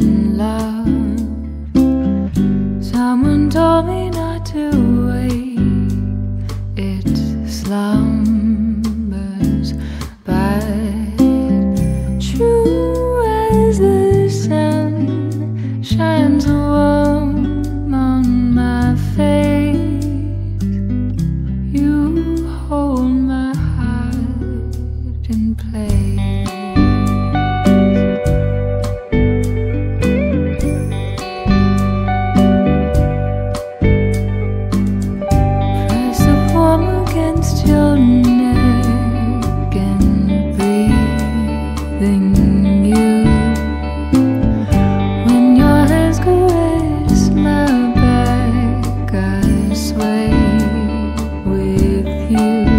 love. Someone told me not to wait, it slumbers, but true as the sun shines warm on my face, you hold my heart in place. loving you When your hands caress my back I sway with you.